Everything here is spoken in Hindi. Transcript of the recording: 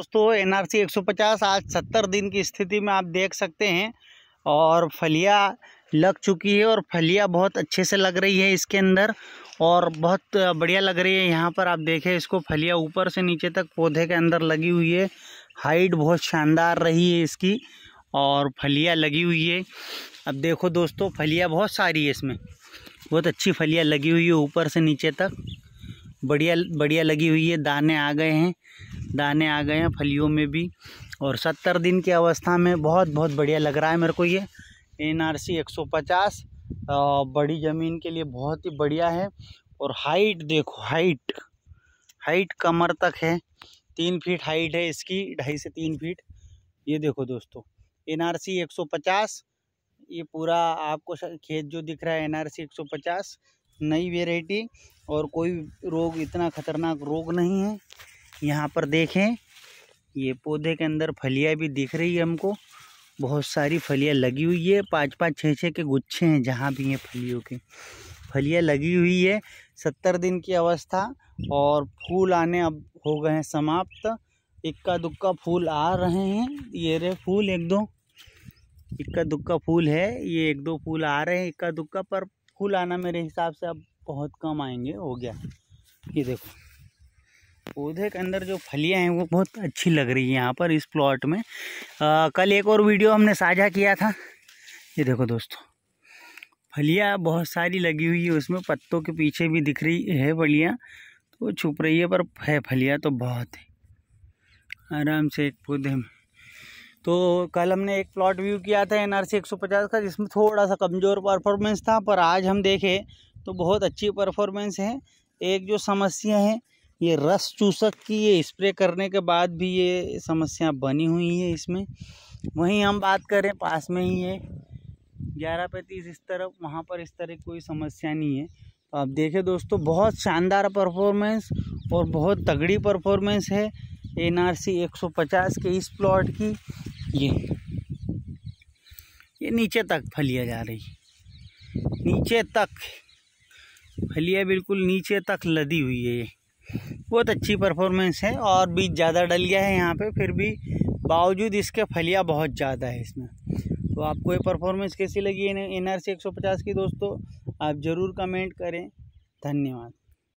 दोस्तों एन आर सी एक सौ पचास आज सत्तर दिन की स्थिति में आप देख सकते हैं और फलिया लग चुकी है और फलिया बहुत अच्छे से लग रही है इसके अंदर और बहुत बढ़िया लग रही है। यहाँ पर आप देखें, इसको फलिया ऊपर से नीचे तक पौधे के अंदर लगी हुई है। हाइट बहुत शानदार रही है इसकी और फलिया लगी हुई है। अब देखो दोस्तों, फलिया बहुत सारी है इसमें। बहुत अच्छी फलिया लगी हुई है ऊपर से नीचे तक। बढ़िया बढ़िया लगी हुई है, दाने आ गए हैं। दाने आ गए हैं फलियों में भी। और सत्तर दिन की अवस्था में बहुत बहुत बढ़िया लग रहा है मेरे को ये। एन आर सी एक सौ पचास बड़ी ज़मीन के लिए बहुत ही बढ़िया है। और हाइट देखो, हाइट हाइट कमर तक है। तीन फीट हाइट है इसकी, ढाई से तीन फीट। ये देखो दोस्तों एन आर सी एक सौ पचास, ये पूरा आपको खेत जो दिख रहा है एन आर सी एक सौ पचास, नई वेराइटी और कोई रोग, इतना ख़तरनाक रोग नहीं है। यहाँ पर देखें, ये पौधे के अंदर फलियाँ भी दिख रही है हमको। बहुत सारी फलियाँ लगी हुई है पाँच पाँच छः छः के गुच्छे हैं जहाँ भी हैं फलियों के। फलियाँ लगी हुई है, सत्तर दिन की अवस्था और फूल आने अब हो गए हैं समाप्त। इक्का दुक्का फूल आ रहे हैं, ये रहे फूल एक दो। इक्का दुक्का फूल है, ये एक दो फूल आ रहे हैं इक्का दुक्का पर। फूल आना मेरे हिसाब से अब बहुत कम आएँगे, हो गया। ये देखो। पौधे के अंदर जो फलियाँ हैं वो बहुत अच्छी लग रही है यहाँ पर इस प्लॉट में। आ, कल एक और वीडियो हमने साझा किया था। ये देखो दोस्तों फलियाँ बहुत सारी लगी हुई है उसमें पत्तों के पीछे भी दिख रही है फलियाँ। तो छुप रही है पर है फलियाँ तो बहुत है। आराम से एक पौधे में। तो कल हमने एक प्लॉट व्यू किया था एन आर सी एक सौ पचास का जिसमें थोड़ा सा कमज़ोर परफॉर्मेंस था पर आज हम देखें तो बहुत अच्छी परफॉर्मेंस है। एक जो समस्या है ये रस चूसक की ये स्प्रे करने के बाद भी ये समस्या बनी हुई है इसमें। वहीं हम बात करें पास में ही है। ग्यारह पैंतीस इस तरफ़, वहाँ पर इस तरह कोई समस्या नहीं है। तो आप देखें दोस्तों, बहुत शानदार परफॉर्मेंस और बहुत तगड़ी परफॉर्मेंस है एन आर सी एक सौ पचास के इस प्लॉट की। ये ये नीचे तक फलिया जा रही। नीचे तक, फलिया बिल्कुल नीचे तक लदी हुई है ये। बहुत अच्छी परफॉर्मेंस है और बीज ज़्यादा डल गया है यहाँ पे, फिर भी बावजूद इसके फलिया बहुत ज़्यादा है इसमें। तो आपको ये परफॉर्मेंस कैसी लगी? एन आर सी एक सौ पचास की दोस्तों, आप ज़रूर कमेंट करें। धन्यवाद।